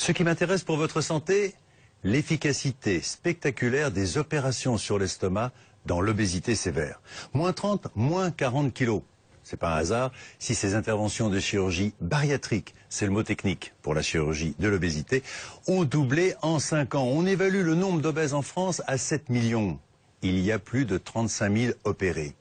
Ce qui m'intéresse pour votre santé, l'efficacité spectaculaire des opérations sur l'estomac dans l'obésité sévère. Moins 30, moins 40 kilos. C'est pas un hasard si ces interventions de chirurgie bariatrique, c'est le mot technique pour la chirurgie de l'obésité, ont doublé en 5 ans. On évalue le nombre d'obèses en France à 7 millions. Il y a plus de 35 000 opérés.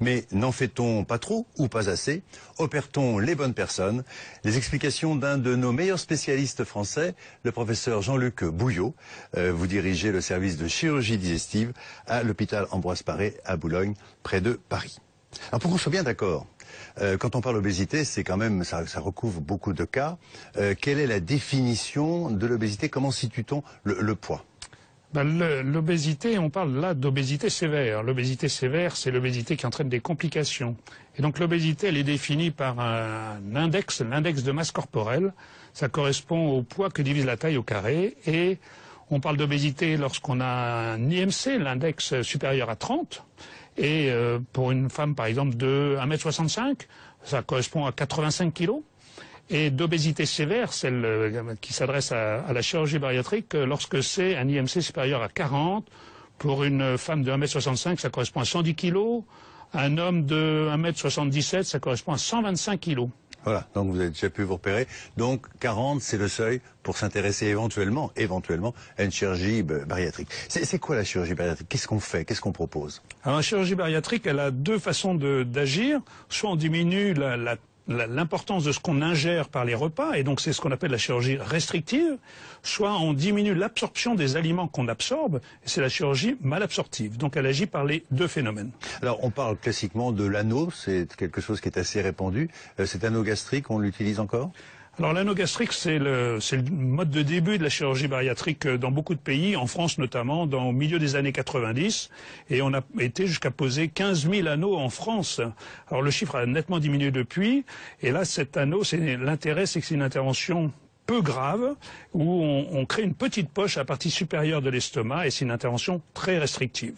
Mais n'en fait-on pas trop ou pas assez? Opère-t-on les bonnes personnes? Les explications d'un de nos meilleurs spécialistes français, le professeur Jean-Luc Bouillot. Euh, vous dirigez le service de chirurgie digestive à l'hôpital Ambroise Paré à Boulogne, près de Paris. Alors pour qu'on soit bien d'accord, euh, quand on parle d'obésité, c'est quand même ça, recouvre beaucoup de cas. Euh, quelle est la définition de l'obésité? Comment situe-t-on le poids? Ben, L'obésité, on parle là d'obésité sévère. L'obésité sévère, c'est l'obésité qui entraîne des complications. Et donc l'obésité, elle est définie par un index, l'index de masse corporelle. Ça correspond au poids que divise la taille au carré. Et on parle d'obésité lorsqu'on a un IMC, l'index supérieur à 30. Et euh, pour une femme, par exemple, de 1m65, ça correspond à 85 kg et d'obésité sévère, celle euh, qui s'adresse à, la chirurgie bariatrique, euh, lorsque c'est un IMC supérieur à 40. Pour une femme de 1m65, ça correspond à 110 kg. Un homme de 1m77, ça correspond à 125 kg. Voilà, donc vous avez déjà pu vous repérer. Donc 40, c'est le seuil pour s'intéresser éventuellement, éventuellement, à une chirurgie bariatrique. C'est quoi la chirurgie bariatrique? Qu'est-ce qu'on fait? Qu'est-ce qu'on propose? Alors la chirurgie bariatrique, elle a deux façons d'agir. Soit on diminue la, la l'importance de ce qu'on ingère par les repas, et donc c'est ce qu'on appelle la chirurgie restrictive, soit on diminue l'absorption des aliments qu'on absorbe, et c'est la chirurgie malabsorptive. Donc elle agit par les deux phénomènes. Alors on parle classiquement de l'anneau, c'est quelque chose qui est assez répandu. Euh, cet anneau gastrique, on l'utilise encore? Alors l'anneau gastrique, c'est le, le, mode de début de la chirurgie bariatrique dans beaucoup de pays, en France notamment, dans, au milieu des années 90. Et on a été jusqu'à poser 15 000 anneaux en France. Alors le chiffre a nettement diminué depuis. Et là, cet anneau, c'est l'intérêt, c'est que c'est une intervention peu grave, où on, on crée une petite poche à la partie supérieure de l'estomac, et c'est une intervention très restrictive.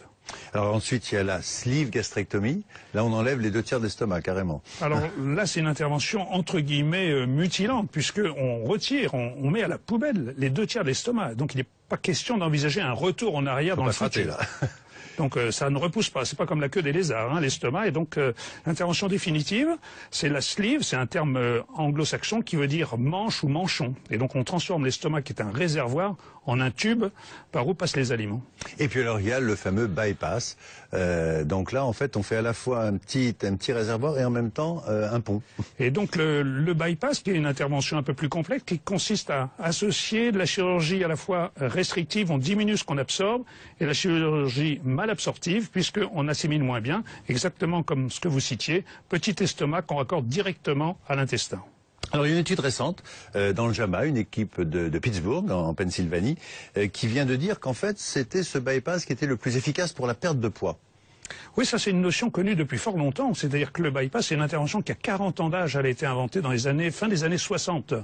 Alors ensuite, il y a la sleeve gastrectomie. Là, on enlève les deux tiers de l'estomac, carrément. Alors là, c'est une intervention entre guillemets euh, mutilante, puisqu'on retire, on, met à la poubelle les deux tiers de l'estomac. Donc il n'est pas question d'envisager un retour en arrière dans le futur. là. Donc euh, ça ne repousse pas. C'est pas comme la queue des lézards, hein, l'estomac. Et donc euh, l'intervention définitive, c'est la sleeve, c'est un terme anglo-saxon qui veut dire manche ou manchon. Et donc on transforme l'estomac, qui est un réservoir, en un tube par où passent les aliments. Et puis alors il y a le fameux bypass. Euh, donc là en fait on fait à la fois un petit, un petit réservoir et en même temps euh, un pont. Et donc le, le, bypass qui est une intervention un peu plus complexe qui consiste à associer de la chirurgie à la fois restrictive, on diminue ce qu'on absorbe, et la chirurgie mal absorptive puisqu'on assimile moins bien, exactement comme ce que vous citiez, petit estomac qu'on raccorde directement à l'intestin. Alors, une étude récente euh, dans le JAMA, une équipe de, Pittsburgh, en, Pennsylvanie, euh, qui vient de dire qu'en fait, c'était ce bypass qui était le plus efficace pour la perte de poids. Oui, ça c'est une notion connue depuis fort longtemps. C'est-à-dire que le bypass, c'est une intervention qui a 40 ans d'âge. Elle a été inventée dans les années, fin des années 60.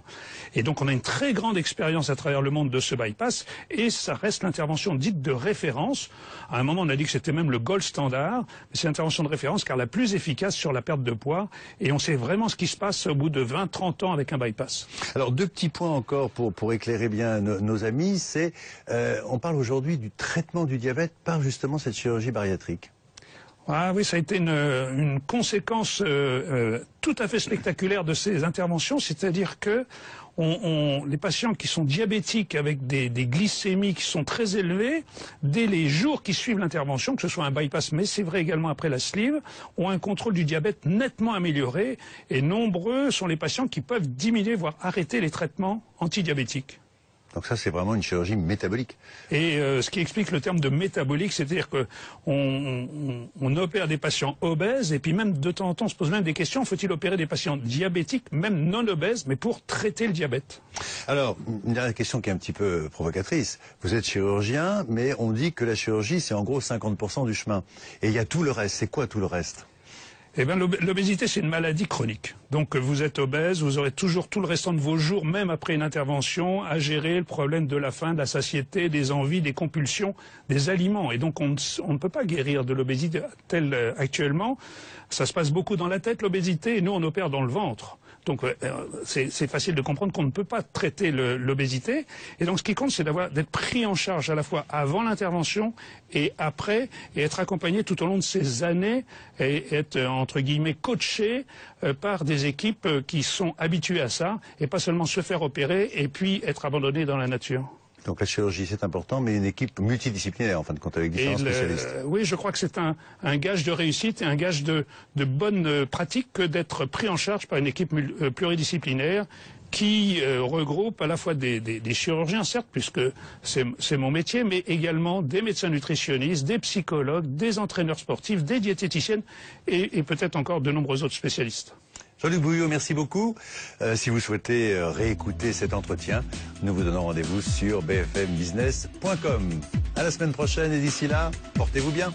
Et donc on a une très grande expérience à travers le monde de ce bypass. Et ça reste l'intervention dite de référence. À un moment, on a dit que c'était même le gold standard. Mais c'est l'intervention de référence car la plus efficace sur la perte de poids. Et on sait vraiment ce qui se passe au bout de 20, 30 ans avec un bypass. Alors deux petits points encore pour, pour éclairer bien nos, amis. C'est, euh, on parle aujourd'hui du traitement du diabète par justement cette chirurgie bariatrique. Ah oui, ça a été une, conséquence euh, euh, tout à fait spectaculaire de ces interventions, c'est-à-dire que les patients qui sont diabétiques avec des, des, glycémies qui sont très élevées, dès les jours qui suivent l'intervention, que ce soit un bypass, mais c'est vrai également après la sleeve, ont un contrôle du diabète nettement amélioré, et nombreux sont les patients qui peuvent diminuer, voire arrêter les traitements antidiabétiques. Donc ça, c'est vraiment une chirurgie métabolique. Et euh, ce qui explique le terme de métabolique, c'est-à-dire qu'on on, opère des patients obèses, et puis même de temps en temps, on se pose même des questions, faut-il opérer des patients diabétiques, même non obèses, mais pour traiter le diabète? Alors, une dernière question qui est un petit peu provocatrice. Vous êtes chirurgien, mais on dit que la chirurgie, c'est en gros 50% du chemin. Et il y a tout le reste. C'est quoi tout le reste? Eh bien, l'obésité, c'est une maladie chronique. Donc, vous êtes obèse, vous aurez toujours tout le restant de vos jours, même après une intervention, à gérer le problème de la faim, de la satiété, des envies, des compulsions, des aliments. Et donc, on ne, peut pas guérir de l'obésité telle euh, actuellement. Ça se passe beaucoup dans la tête, l'obésité, et nous, on opère dans le ventre. Donc euh, c'est facile de comprendre qu'on ne peut pas traiter l'obésité. Et donc ce qui compte, c'est d'être pris en charge à la fois avant l'intervention et après, et être accompagné tout au long de ces années, et être entre guillemets coaché euh, par des équipes euh, qui sont habituées à ça, et pas seulement se faire opérer et puis être abandonné dans la nature. Donc la chirurgie, c'est important, mais une équipe multidisciplinaire, en fin de compte, avec différents spécialistes. oui, je crois que c'est un, gage de réussite et un gage de, de bonne euh, pratique que d'être pris en charge par une équipe euh, pluridisciplinaire qui euh, regroupe à la fois des, chirurgiens, certes, puisque c'est mon métier, mais également des médecins nutritionnistes, des psychologues, des entraîneurs sportifs, des diététiciennes et peut-être encore de nombreux autres spécialistes. Jean-Luc Bouillot, merci beaucoup. Euh, si vous souhaitez euh, réécouter cet entretien, nous vous donnons rendez-vous sur bfmbusiness.com. À la semaine prochaine et d'ici là, portez-vous bien.